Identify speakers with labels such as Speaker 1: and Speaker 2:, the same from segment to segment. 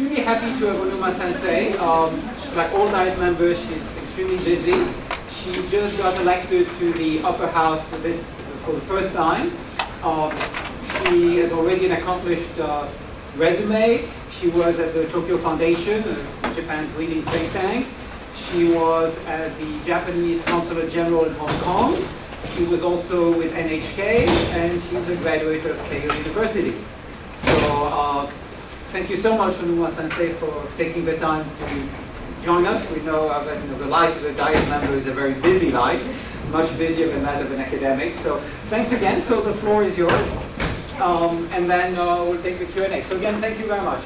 Speaker 1: extremely happy to have Onuma Sensei. Um, like all Diet members, she's extremely busy. She just got elected to the upper house this for the first time. Um, she has already an accomplished uh, resume. She was at the Tokyo Foundation, uh, Japan's leading think tank. She was at the Japanese Consulate General in Hong Kong. She was also with NHK, and she's a graduate of Keio University. So uh, thank you so much, Onuma Sensei, for taking the time to join us. We know uh, that you know, the life of a Diet member is a very busy life, much busier than that of an academic. So thanks again. So the floor is yours. Um, and then uh, we'll take the Q&A. So again, thank you very much.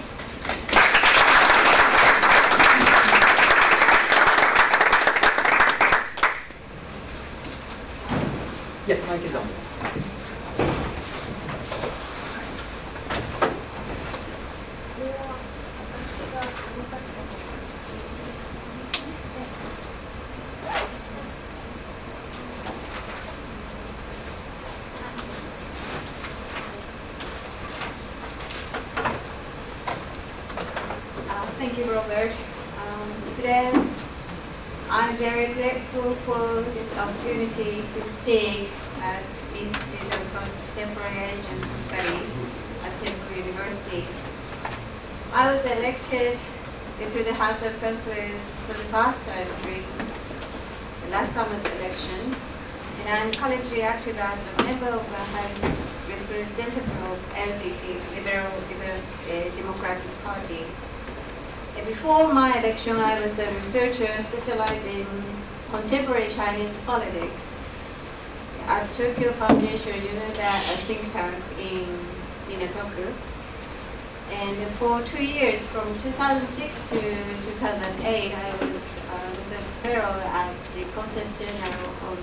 Speaker 1: Yes, is on.
Speaker 2: Uh, Um, Today, I'm very grateful for this opportunity to speak at Institute of Contemporary Asian Studies at Temple University. I was elected into the House of Councillors for the past time during the last summer's election, and I'm currently active as a member of the House representative of LDP, Liberal uh, Democratic Party. Before my election, I was a researcher specializing in contemporary Chinese politics at Tokyo Foundation, you know that a think tank in in Tokyo. And for two years, from 2006 to 2008, I was a research fellow at the Consul General of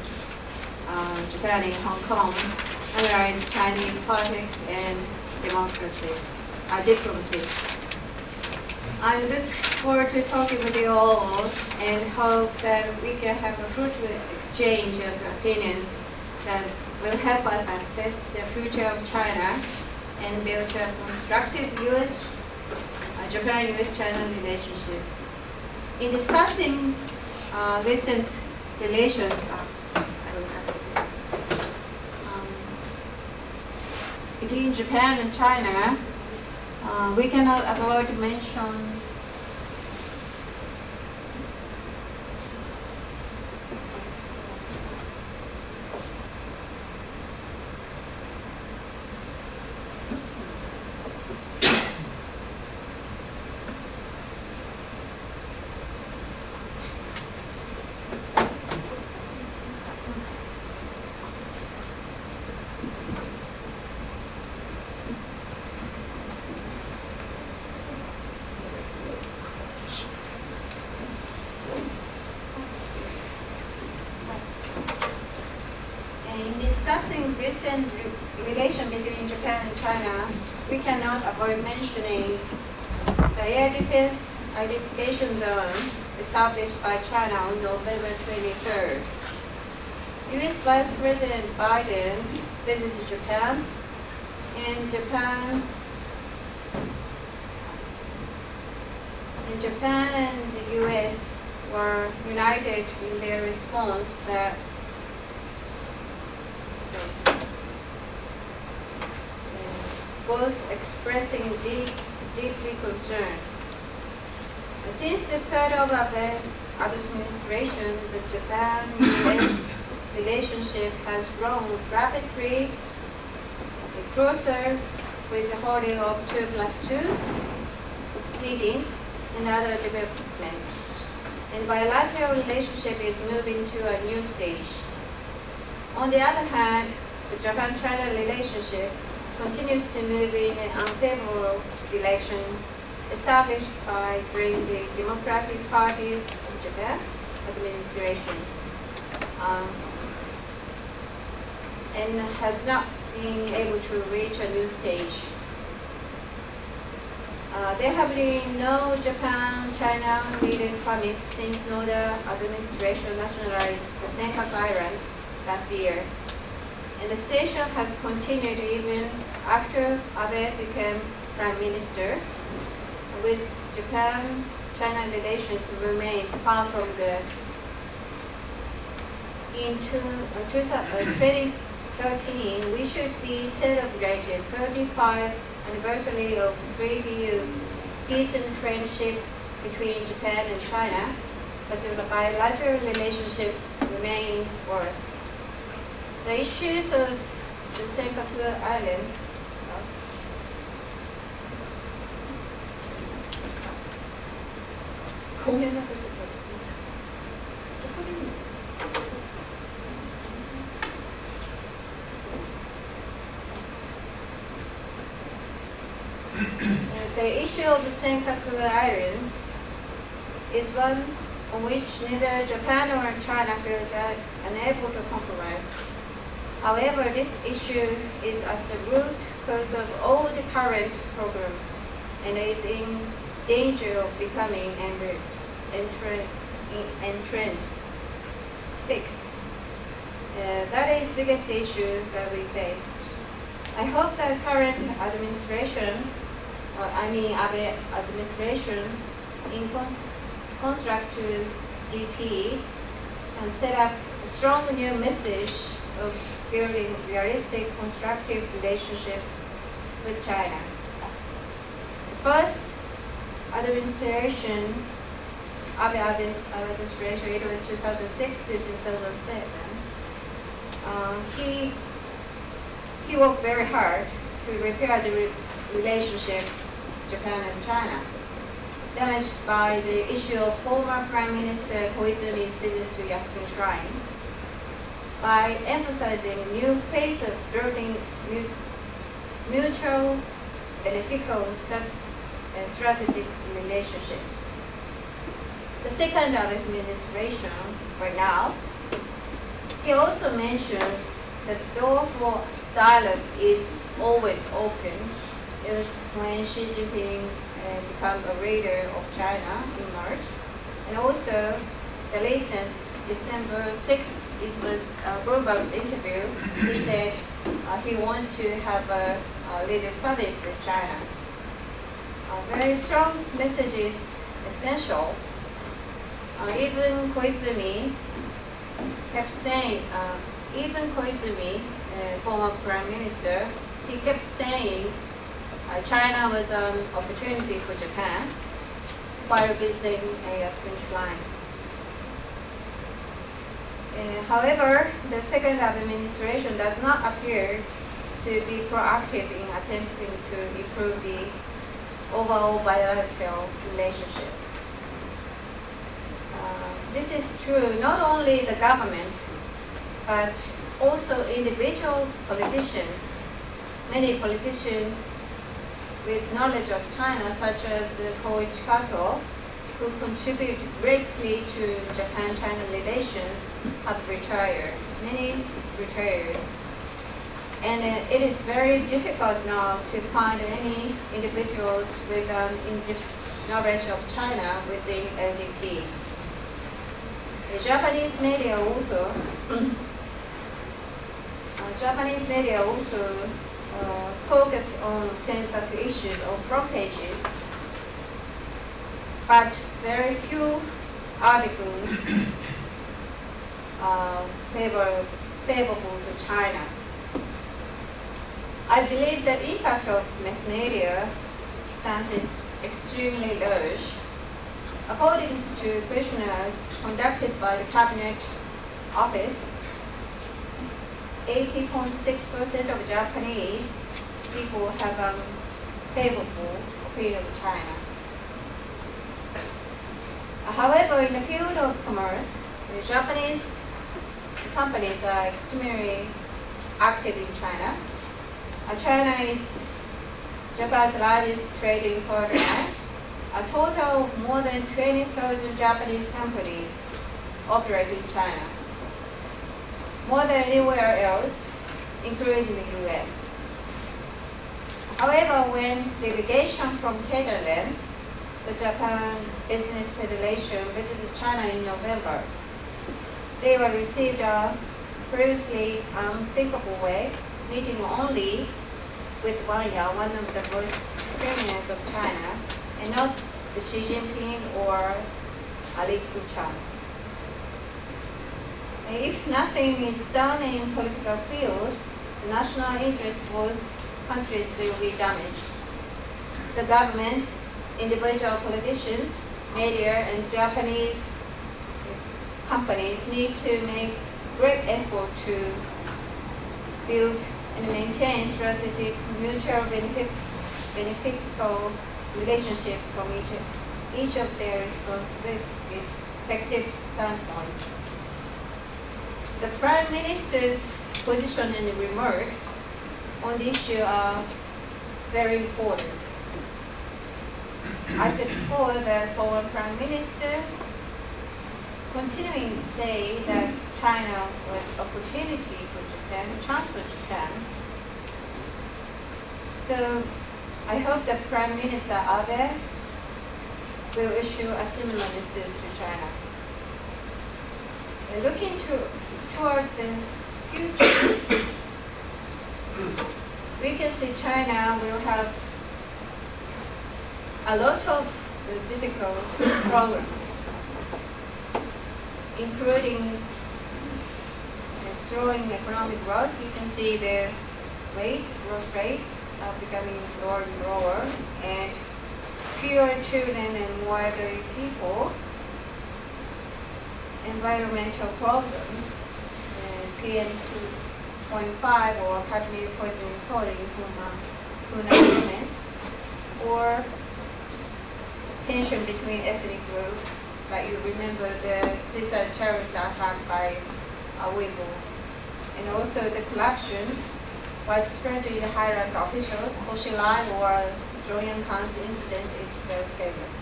Speaker 2: uh, Japan in Hong Kong, analyzed Chinese politics and democracy, uh, diplomacy. I look forward to talking with you all and hope that we can have a fruitful exchange of opinions that will help us assess the future of China and build a constructive U.S. uh, Japan-U.S.-China relationship. In discussing uh, recent relations, uh, um, between Japan and China, Uh, we cannot avoid mention In discussing recent re- relation between Japan and China, we cannot avoid mentioning the air defense identification zone established by China on November 23rd. U.S. Vice President Biden visited Japan, and Japan and Japan and the U.S. were united in their response that both expressing deep, deeply concerned. Since the start of the administration, the Japan-US relationship has grown rapidly closer with the holding of 2 plus 2 meetings and other developments. And bilateral relationship is moving to a new stage. On the other hand, the Japan-China relationship continues to move in an unfavorable direction established by during the Democratic Party of Japan administration. Um, and has not been able to reach a new stage. Uh, there have been no Japan-China leaders summits since Noda administration nationalized the Senkaku Island last year. And the situation has continued even after Abe became prime minister. with Japan, China relations remained far from good. In two, uh, two, uh, 2013, we should be celebrating 35 anniversary of Treaty of Peace and Friendship between Japan and China, but the bilateral relationship remains worse. The issues of the Senkaku Island Uh, the issue of the Senkaku Islands is one on which neither Japan nor China feels unable to compromise. However, this issue is at the root cause of all the current problems and is in danger of becoming entrenched, fixed. Uh, that is biggest issue that we face. I hope that current administration, I mean Abe administration, in con construct to DP and set up a strong new message of building realistic, constructive relationship with China. The first administration, Abe administration, it was 2006 to 2007. Uh, he he worked very hard to repair the re relationship Japan and China, damaged by the issue of former Prime Minister Koizumi's visit to Yasukuni Shrine. By emphasizing new phase of building mutual beneficial and strategic relationship. The second administration, right now, he also mentions that the door for dialogue is always open. It was when Xi Jinping uh, became a leader of China in March. And also, the recent December 6th, this was uh, Bloomberg's interview, he said uh, he wants to have a, a leader summit with China. A very strong message is essential. Uh, even Koizumi kept saying, uh, even Koizumi, uh, former prime minister, he kept saying uh, China was an opportunity for Japan by visiting a spring line. Uh, however, the second administration does not appear to be proactive in attempting to improve the overall bilateral relationship. This is true not only the government, but also individual politicians. Many politicians with knowledge of China, such as Koichi Kato, who contribute greatly to Japan-China relations, have retired. Many retired. And uh, it is very difficult now to find any individuals with um, knowledge of China within LDP. The Japanese media also, uh, Japanese media also uh, focus on Senkaku issues on front pages, but very few articles uh, favor, favorable to China. I believe the impact of mass media stance is extremely large. According to questionnaires conducted by the Cabinet Office, 80.6% of Japanese people have a favorable opinion of China. However, in the field of commerce, the Japanese companies are extremely active in China China is Japan's largest trading partner. A total of more than 20,000 Japanese companies operate in China, more than anywhere else, including the US. However, when delegation from Netherlands, the Japan Business Federation, visited China in November, they were received a previously unthinkable way, meeting only with Wang Yang, one of the most premiers of China, and not Xi Jinping or Li Keqiang. If nothing is done in political fields, the national interest of both countries will be damaged. The government, individual politicians, media, and Japanese companies need to make great effort to build and maintain strategic mutual beneficial relationship from each, each of their respective standpoints. The Prime Minister's position and remarks on the issue are very important. I said before that former Prime Minister continuing to say that China was opportunity for Japan, chance for Japan. So I hope that Prime Minister Abe will issue a similar message to China. Uh, looking to, toward the future, we can see China will have a lot of difficult problems, including uh, slowing economic growth. You can see the rates, growth rates, are becoming lower and lower, and fewer children and more elderly people. Environmental problems, uh, PM 2.5 or catalytic poisoning salt in Hunan or tension between ethnic groups. Like you remember the suicide terrorist attack by a Uyghur. And also the corruption, widespread in the high rank officials. Bo Xilai or Zhou Yongkang's incident is very famous.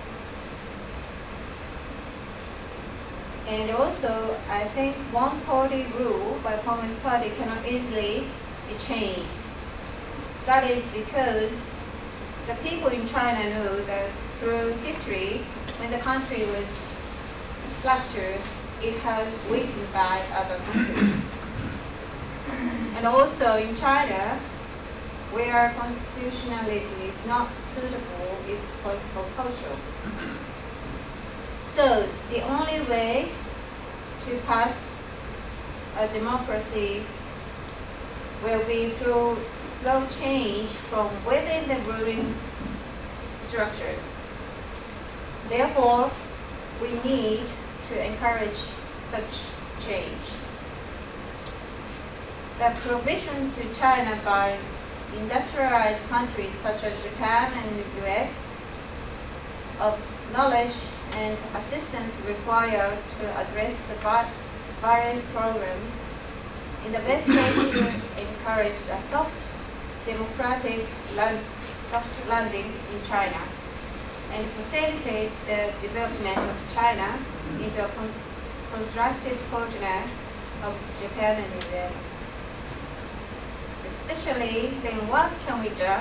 Speaker 2: And also, I think one party rule by Communist Party cannot easily be changed. That is because the people in China know that through history, when the country was fractured, it has weakened by other countries. And also in China, where constitutionalism is not suitable, is political culture. So the only way to pass a democracy will be through slow change from within the ruling structures. Therefore, we need to encourage such change. The provision to China by industrialized countries such as Japan and the US of knowledge and assistance required to address the various problems in the best way to encourage a soft democratic land, soft landing in China and facilitate the development of China into a con constructive partner of Japan and the US. Especially, then what can we do?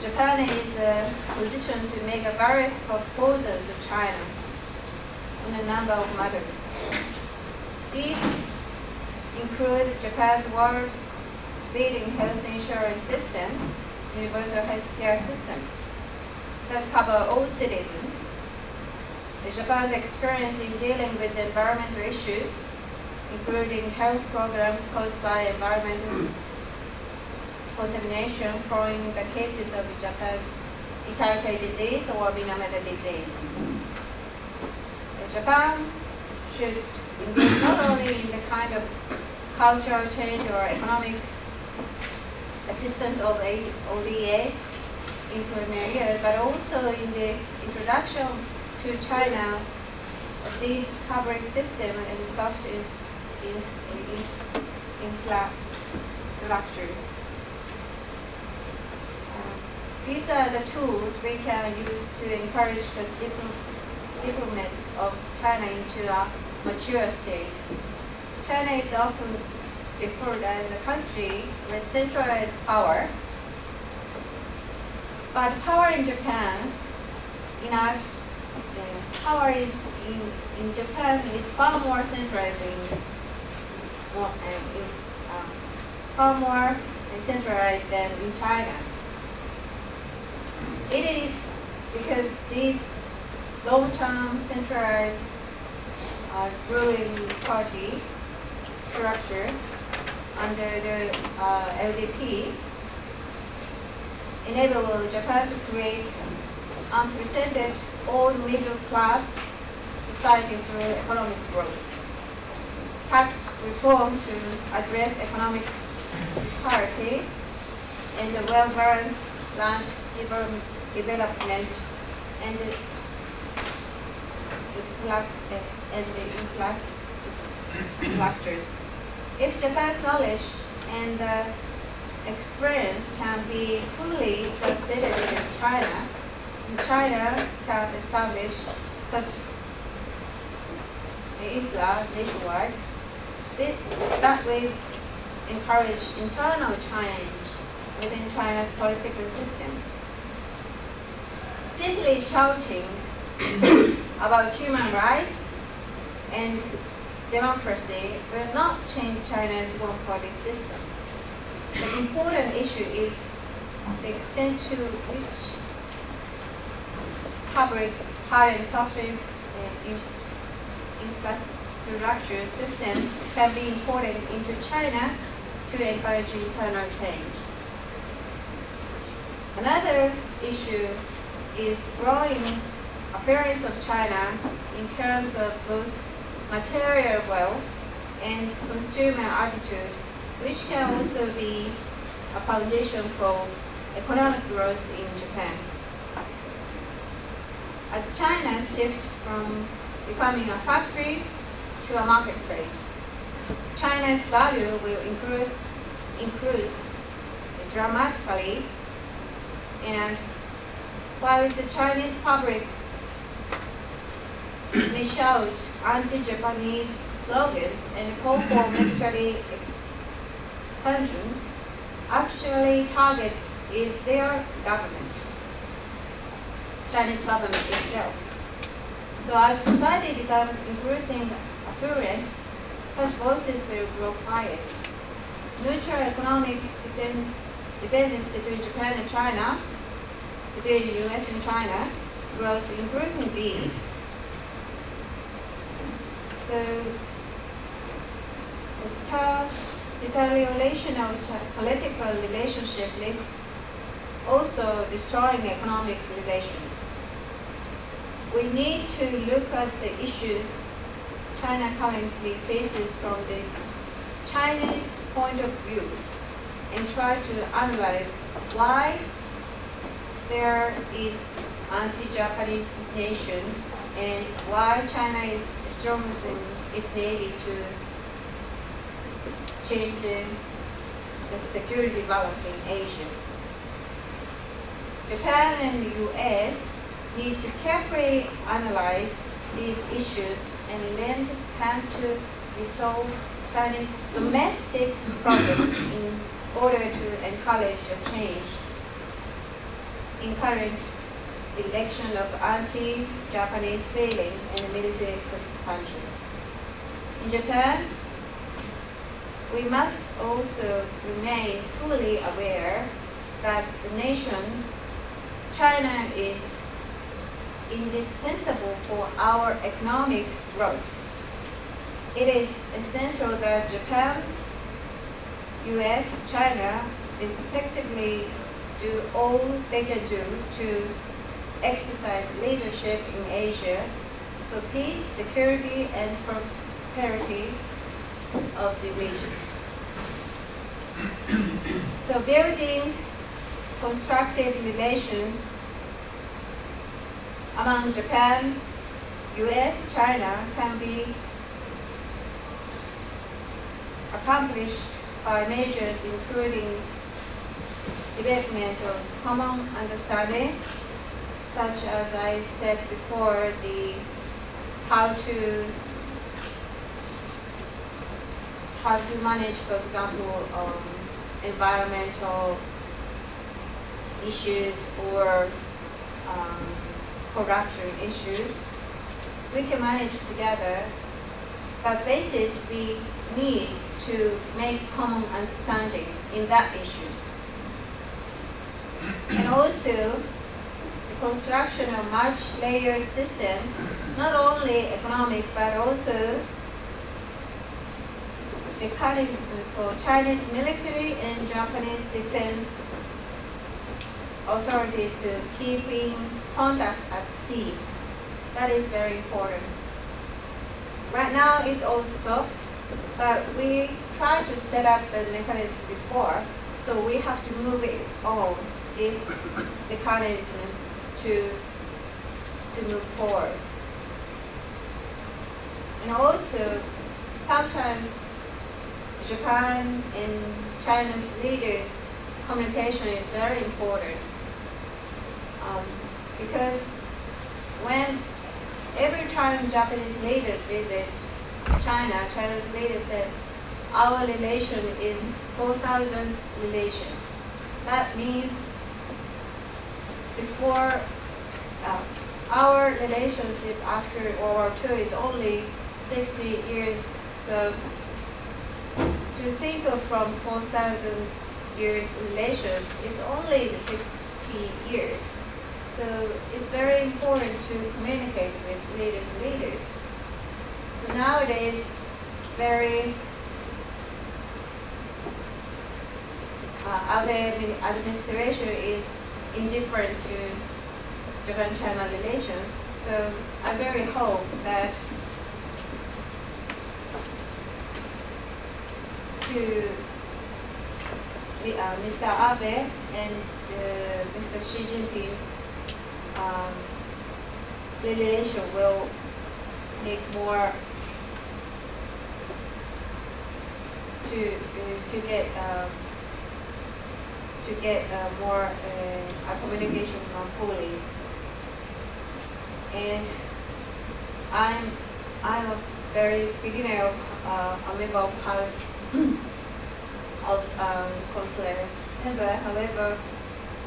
Speaker 2: Japan is uh, positioned to make a various proposals to China on a number of matters. These include Japan's world leading health insurance system, universal health care system, that cover all citizens. Japan's experience in dealing with environmental issues, including health programs caused by environmental contamination following the cases of Japan's Itai-itai disease or Minamata disease. Japan should invest not only in the kind of cultural change or economic assistance of ODA into area, but also in the introduction to China of this public system and soft infrastructure. These are the tools we can use to encourage the development of China into a mature state. China is often referred as a country with centralized power, but power in Japan, in our, uh, power in, in, in, Japan is far more centralized more, uh, in, um, far more centralized than in China. It is because these long-term centralized uh, ruling party structure under the uh, LDP enable Japan to create unprecedented all middle class society through economic growth. Tax reform to address economic disparity and the well-balanced land development and the and the influx factors. If Japan's knowledge and uh, experience can be fully translated in China, China can establish such infra nationwide. That way encourage internal change within China's political system. Simply shouting about human rights and democracy will not change China's one-party system. The important issue is the extent to which public hard and software uh, infrastructure system can be imported into China to encourage internal change. Another issue is growing appearance of China in terms of both material wealth and consumer attitude, which can also be a foundation for economic growth in Japan. As China shifts from becoming a factory to a marketplace, China's value will increase, increase dramatically and while the Chinese public may shout anti-Japanese slogans and call for military expansion, actually target is their government, Chinese government itself. So as society becomes increasingly affluent, such voices will grow quiet. Mutual economic depend, dependence between Japan and China, between the US and China, grows increasingly. So the deterioration of political relationship risks also destroying economic relations. We need to look at the issues China currently faces from the Chinese point of view and try to analyze why there is anti-Japanese nation and why China is strengthening its navy to change the, the security balance in Asia. Japan and the US need to carefully analyze these issues and lend hand to resolve Chinese domestic problems in order to encourage a change in the election of anti-Japanese feeling and military expansion. In Japan, we must also remain fully aware that the nation, China is indispensable for our economic growth. It is essential that Japan, US, China respectively do all they can do to exercise leadership in Asia for peace, security, and prosperity of the region. So building constructive relations among Japan, US, China can be accomplished by measures including development of common understanding, such as I said before, the how to how to manage, for example, um, environmental issues or um, corruption issues. We can manage together, but basis we need to make common understanding in that issue. And also, the construction of much-layered system, not only economic but also mechanism for Chinese military and Japanese defense authorities to keep in contact at sea. That is very important. Right now it's all stopped, but we tried to set up the mechanism before, so we have to move it on this mechanism to to move forward. And also sometimes Japan and China's leaders communication is very important um, because when every time Japanese leaders visit China, China's leaders said our relation is 4,000 relations. That means before uh, our relationship after World War II is only 60 years. So to think of from 4,000 years relations is only 60 years. So it's very important to communicate with leaders leaders. So nowadays, very uh, Abe administration is indifferent to Japan-China relations. So I very hope that to uh, Mr. Abe and uh, Mr. Xi Jinping's um, relation will make more to uh, to get um, to get uh, more uh, communication more fully. And I'm I'm a very beginner of uh, a member of House of um, consular member. However,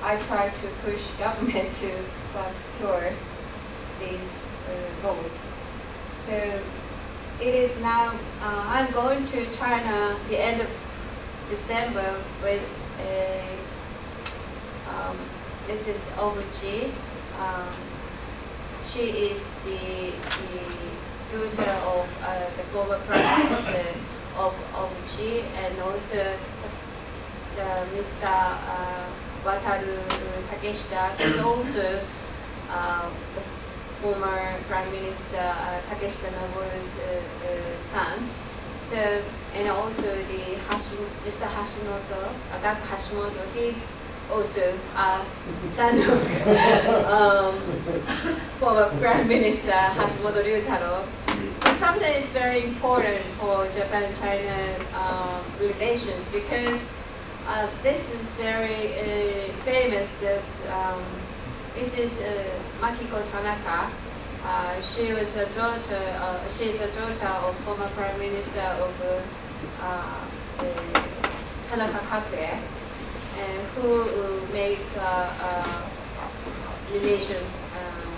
Speaker 2: I try to push government to work toward these uh, goals. So it is now, uh, I'm going to China the end of December with a, um, this is Obuchi. Um, she is the, the daughter of uh, the former prime minister of Obuchi and also the Mr. Uh, Wataru Takeshita is also uh, the former Prime Minister uh, Takeshita Noboru's uh, uh, son. So, and also the Hashi, Mr. Hashimoto, Agaku Hashimoto, he's also a son of um, former Prime Minister Hashimoto Ryutaro something is very important for Japan-China um, relations because uh, this is very uh, famous that um, this is uh, Makiko Tanaka. Uh, she was a daughter. Uh, she is a daughter of former Prime Minister of uh, Tanaka Kakuei, and who make relations um,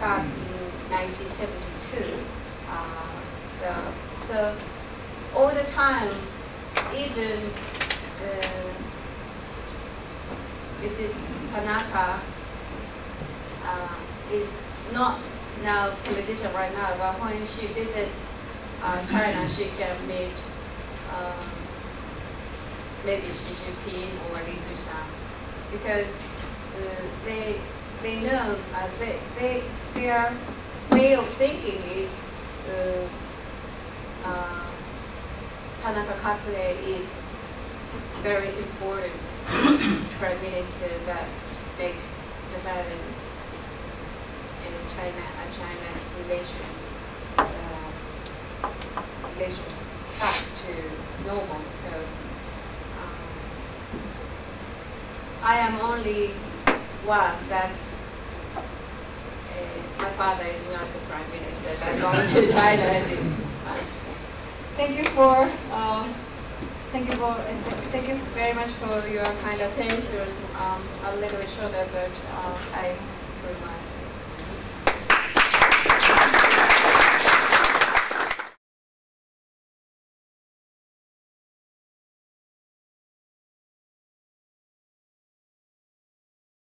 Speaker 2: back in 1972. Uh, the, so all the time, even uh, Mrs. Tanaka uh, is not now politician right now, but when she visit uh, China, she can meet um, maybe Xi Jinping or Li Keqiang because uh, they they know uh, they they are way of thinking is uh, uh, Tanaka Kakuei is very important prime minister that makes and, and China and uh, China's relations uh, relations back to normal. So um, I am only one that my father is not the prime minister. I'm going to China at this Thank you for, uh, thank you for, thank you very much for your kind attention. Um, a little bit shorter, but uh, I my